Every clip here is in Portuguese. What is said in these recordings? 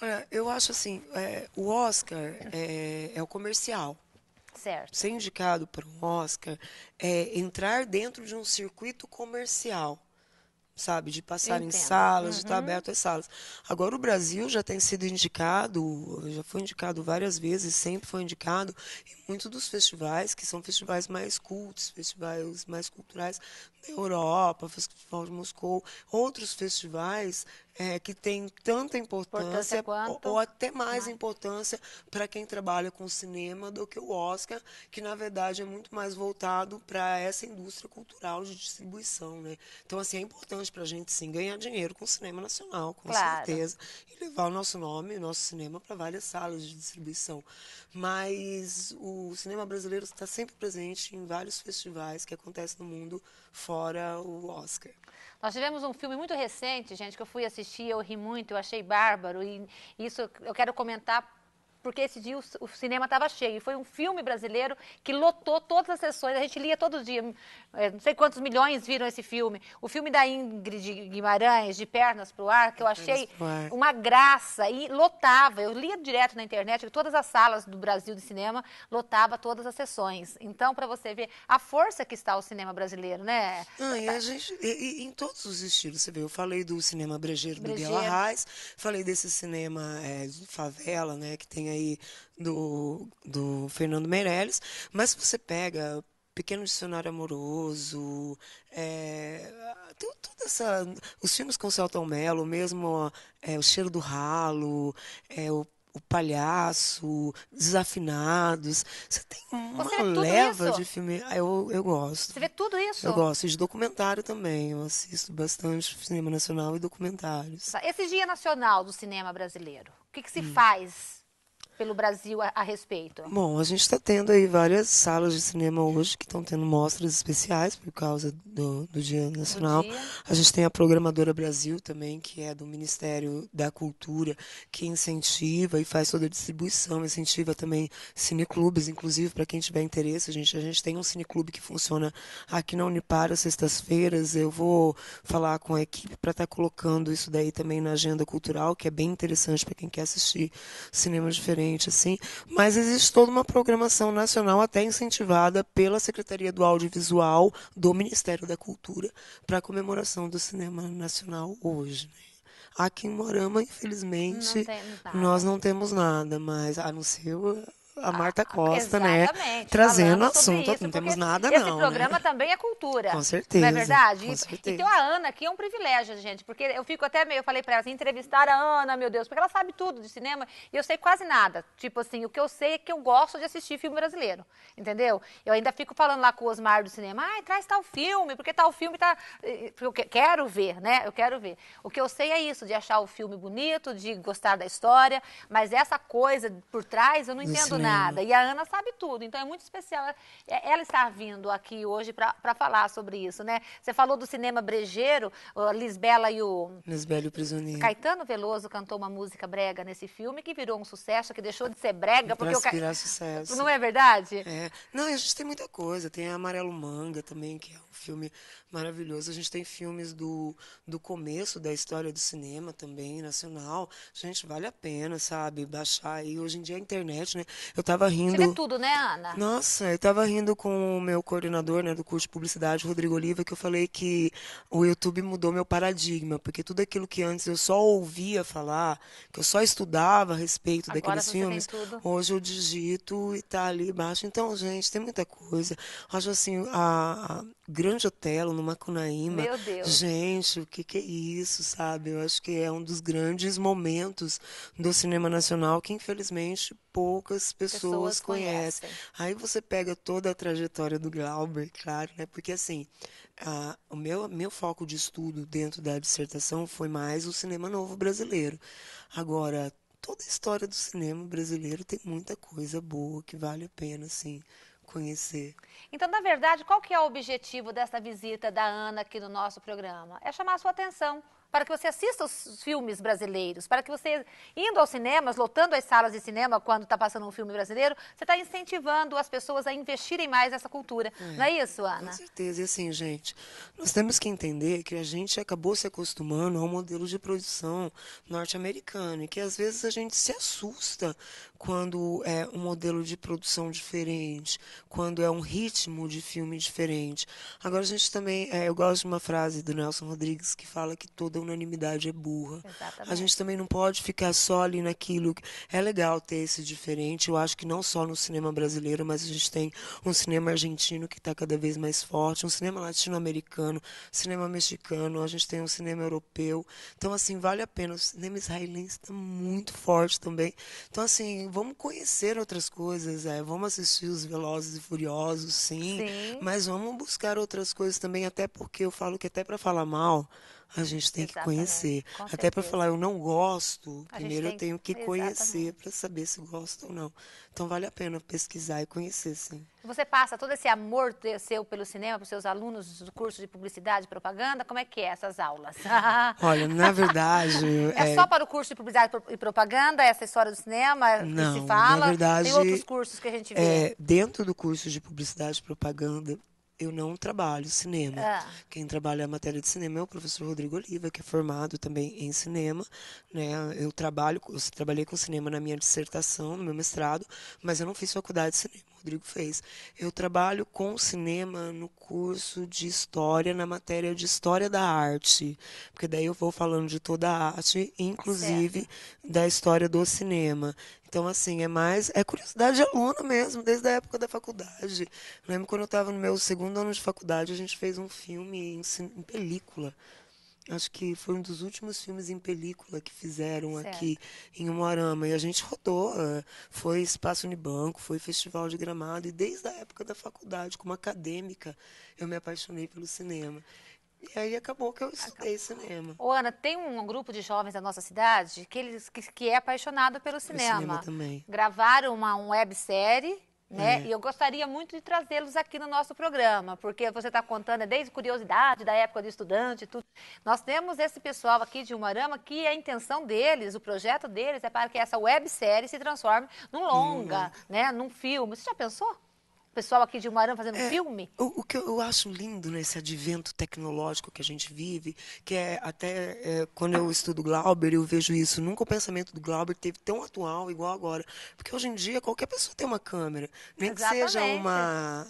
Olha, eu acho assim, é, o Oscar é, é o comercial. Certo. Ser indicado para um Oscar é entrar dentro de um circuito comercial sabe, de passar em salas, de estar aberto às salas. Agora o Brasil já tem sido indicado, já foi indicado várias vezes, sempre foi indicado em muitos dos festivais, que são festivais mais cultos, festivais mais culturais da Europa, Festival de Moscou, outros festivais é, que têm tanta importância, importância ou, ou, até mais importância para quem trabalha com cinema do que o Oscar, que na verdade é muito mais voltado para essa indústria cultural de distribuição, né? Então assim é importante para a gente sim ganhar dinheiro com o cinema nacional, com claro. certeza, e levar o nosso nome, o nosso cinema para várias salas de distribuição. Mas o cinema brasileiro está sempre presente em vários festivais que acontecem no mundo fora o Oscar. Nós tivemos um filme muito recente, gente, que eu fui assistir, eu ri muito, eu achei bárbaro, e isso eu quero comentar porque esse dia o, o cinema estava cheio. Foi um filme brasileiro que lotou todas as sessões. A gente lia todo dia. É, não sei quantos milhões viram esse filme. O filme da Ingrid Guimarães, De Pernas para o Ar, que eu achei uma graça. E lotava. Eu lia direto na internet, todas as salas do Brasil de cinema lotava todas as sessões. Então, para você ver a força que está o cinema brasileiro, né? Ah, e a gente, e, e, em todos os estilos, você vê. Eu falei do cinema brejeiro, brejeiro. do Guilherme Arraes, falei desse cinema é, de favela, né, que tem aí aí do, do Fernando Meirelles, mas se você pega Pequeno Dicionário Amoroso, é, toda essa, os filmes com Celton Mello, mesmo é, O Cheiro do Ralo, é, o o Palhaço, Desafinados. Você tem uma Você leva de filme. Ah, eu, eu gosto. Você vê tudo isso? Eu gosto. de documentário também. Eu assisto bastante cinema nacional e documentários. Esse Dia Nacional do Cinema Brasileiro, o que, que se hum. faz pelo Brasil a, a respeito? Bom, a gente está tendo aí várias salas de cinema hoje que estão tendo mostras especiais por causa do, do Dia Nacional. Dia. A gente tem a Programadora Brasil também, que é do Ministério da Cultura, que incentiva e faz toda a distribuição, incentiva também cineclubes, inclusive para quem tiver interesse. A gente, a gente tem um cineclube que funciona aqui na Unipar sextas-feiras. Eu vou falar com a equipe para estar tá colocando isso daí também na agenda cultural, que é bem interessante para quem quer assistir cinema diferente assim, mas existe toda uma programação nacional até incentivada pela Secretaria do Audiovisual do Ministério da Cultura para a comemoração do cinema nacional hoje. Né? Aqui em Morama, infelizmente, não nós não temos nada, mas a não ser a Marta Costa, né? Trazendo assunto. Isso, não temos nada, esse não. Esse programa né? também é cultura. Com certeza. Não é verdade? Com certeza. Então a Ana aqui é um privilégio, gente, porque eu fico até meio, eu falei pra ela assim, entrevistar a Ana, meu Deus, porque ela sabe tudo de cinema e eu sei quase nada. Tipo assim, o que eu sei é que eu gosto de assistir filme brasileiro, entendeu? Eu ainda fico falando lá com o Osmar do cinema, ai, traz tal filme, porque tal filme tá. Eu quero ver, né? Eu quero ver. O que eu sei é isso, de achar o filme bonito, de gostar da história, mas essa coisa por trás eu não entendo nada. E a Ana sabe tudo, então é muito especial é, ela estar vindo aqui hoje para falar sobre isso, né? Você falou do cinema brejeiro, Lisbela e o... Lisbela e o Prisioneiro. Caetano Veloso cantou uma música brega nesse filme que virou um sucesso, que deixou de ser brega. Porque o virar sucesso. Não é verdade? É. Não, a gente tem muita coisa. Tem a Amarelo Manga também, que é um filme maravilhoso. A gente tem filmes do, do começo da história do cinema também, nacional. Gente, vale a pena, sabe? Baixar aí. Hoje em dia a internet, né? Eu tava rindo. Você vê tudo, né, Ana? Nossa, eu tava rindo com o meu coordenador, né, do curso de publicidade, Rodrigo Oliva, que eu falei que o YouTube mudou meu paradigma, porque tudo aquilo que antes eu só ouvia falar, que eu só estudava a respeito Agora daqueles filmes, hoje eu digito e tá ali embaixo. Então, gente, tem muita coisa. Acho assim, a, a Grande Otelo, no Macunaíma. Meu Deus. Gente, o que, que é isso, sabe? Eu acho que é um dos grandes momentos do cinema nacional que, infelizmente, poucas pessoas, pessoas conhecem. conhecem. Aí você pega toda a trajetória do Glauber, claro, né? Porque assim, a, o meu, meu foco de estudo dentro da dissertação foi mais o cinema novo brasileiro. Agora, toda a história do cinema brasileiro tem muita coisa boa que vale a pena, assim, conhecer. Então, na verdade, qual que é o objetivo dessa visita da Ana aqui no nosso programa? É chamar a sua atenção para que você assista os filmes brasileiros, para que você, indo aos cinemas, lotando as salas de cinema quando está passando um filme brasileiro, você está incentivando as pessoas a investirem mais nessa cultura. É, Não é isso, Ana? Com certeza. E assim, gente, nós temos que entender que a gente acabou se acostumando ao modelo de produção norte-americano e que às vezes a gente se assusta quando é um modelo de produção diferente, quando é um ritmo de filme diferente. Agora a gente também, é, eu gosto de uma frase do Nelson Rodrigues que fala que toda unanimidade é burra. Exatamente. A gente também não pode ficar só ali naquilo. É legal ter esse diferente. Eu acho que não só no cinema brasileiro, mas a gente tem um cinema argentino que está cada vez mais forte, um cinema latino-americano, cinema mexicano, a gente tem um cinema europeu. Então assim vale a pena. O cinema israelense está muito forte também. Então assim vamos conhecer outras coisas, é, vamos assistir os Velozes e Furiosos, sim, sim, mas vamos buscar outras coisas também, até porque eu falo que até para falar mal, a gente tem Exatamente. que conhecer. Com Até para falar eu não gosto, a primeiro eu tenho que conhecer para saber se gosto ou não. Então vale a pena pesquisar e conhecer, sim. Você passa todo esse amor seu pelo cinema para os seus alunos do curso de publicidade e propaganda? Como é que é essas aulas? Olha, na verdade. é, é, só para o curso de publicidade e propaganda, essa história do cinema não, que se fala? Na verdade, Tem outros cursos que a gente vê? É, dentro do curso de publicidade e propaganda, eu não trabalho cinema. Ah. Quem trabalha a matéria de cinema é o professor Rodrigo Oliva, que é formado também em cinema. Né? Eu trabalho, eu trabalhei com cinema na minha dissertação, no meu mestrado, mas eu não fiz faculdade de cinema. O Rodrigo fez. Eu trabalho com cinema no curso de história, na matéria de história da arte, porque daí eu vou falando de toda a arte, inclusive certo. da história do cinema. Então, assim, é mais. É curiosidade de aluno mesmo, desde a época da faculdade. Eu lembro quando eu estava no meu segundo ano de faculdade, a gente fez um filme em, em, película. Acho que foi um dos últimos filmes em película que fizeram certo. aqui em Umuarama. E a gente rodou. Eh, foi Espaço Unibanco, foi Festival de Gramado. E desde a época da faculdade, como acadêmica, eu me apaixonei pelo cinema. E aí acabou que eu estudei acabou. cinema. Ô, Ana, tem um grupo de jovens da nossa cidade que, eles, que, que é apaixonado pelo cinema. cinema também. Gravaram uma um websérie né? É. E eu gostaria muito de trazê-los aqui no nosso programa, porque você está contando é desde curiosidade da época do estudante, tudo. Nós temos esse pessoal aqui de Umarama que a intenção deles, o projeto deles é para que essa websérie se transforme num longa, uhum. né? Num filme. Você já pensou? Pessoal aqui de Umarã fazendo é, filme? O, o, que eu acho lindo nesse advento tecnológico que a gente vive, que é até é, quando eu estudo Glauber, eu vejo isso. Nunca o pensamento do Glauber teve tão atual igual agora. Porque hoje em dia qualquer pessoa tem uma câmera. Nem Exatamente. que seja uma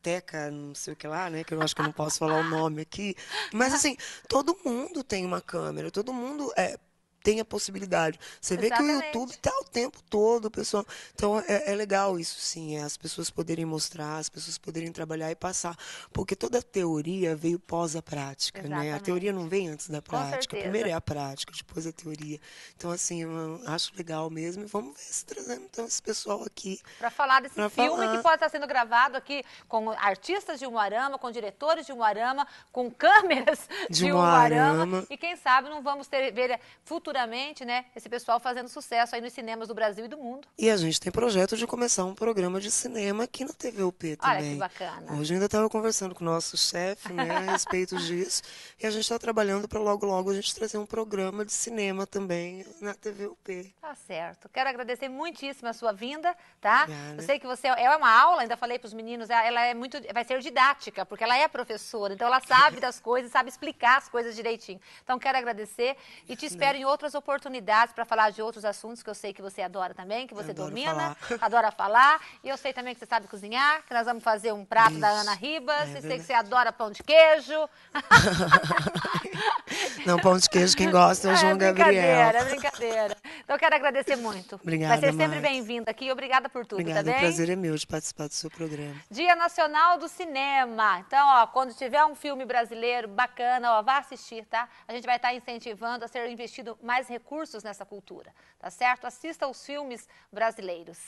Teca, não sei o que lá, né? Que eu acho que eu não posso falar o nome aqui. Mas assim, todo mundo tem uma câmera, todo mundo é, tem a possibilidade. Você Exatamente. vê que o YouTube está o tempo todo, pessoal. Então é, é, legal isso, sim, é as pessoas poderem mostrar, as pessoas poderem trabalhar e passar, porque toda a teoria veio pós a prática, Exatamente. né? A teoria não vem antes da prática. Primeiro é a prática, depois a teoria. Então assim, eu acho legal mesmo. E vamos ver se trazendo então esse pessoal aqui para falar desse filme falar. que pode estar sendo gravado aqui com artistas de Umuarama, com diretores de Umuarama, com câmeras de, de Umuarama. E quem sabe não vamos ter ver futuro futuramente, né, esse pessoal fazendo sucesso aí nos cinemas do Brasil e do mundo. E a gente tem projeto de começar um programa de cinema aqui na TV UP também. Olha que bacana. Hoje eu ainda estava conversando com o nosso chefe, né, a respeito disso, e a gente está trabalhando para logo logo a gente trazer um programa de cinema também na TV UP. Tá certo. Quero agradecer muitíssimo a sua vinda, tá? Obrigada. Eu sei que você é uma aula, ainda falei para os meninos, ela é muito, vai ser didática, porque ela é professora, então ela sabe das coisas, sabe explicar as coisas direitinho. Então quero agradecer e te espero em outro outras oportunidades para falar de outros assuntos que eu sei que você adora também, que você domina, falar. adora falar. E eu sei também que você sabe cozinhar, que nós vamos fazer um prato Isso. da Ana Ribas. É, e sei que você adora pão de queijo. Não, pão de queijo, quem gosta é o João é, Gabriel. Brincadeira, brincadeira. Então, quero agradecer muito. Obrigada, Vai ser sempre bem-vindo aqui. Obrigada por tudo, Obrigada, tá bem? o prazer é meu de participar do seu programa. Dia Nacional do Cinema. Então, ó, quando tiver um filme brasileiro bacana, ó, vá assistir, tá? A gente vai estar incentivando a ser investido mais recursos nessa cultura, tá certo? Assista aos filmes brasileiros.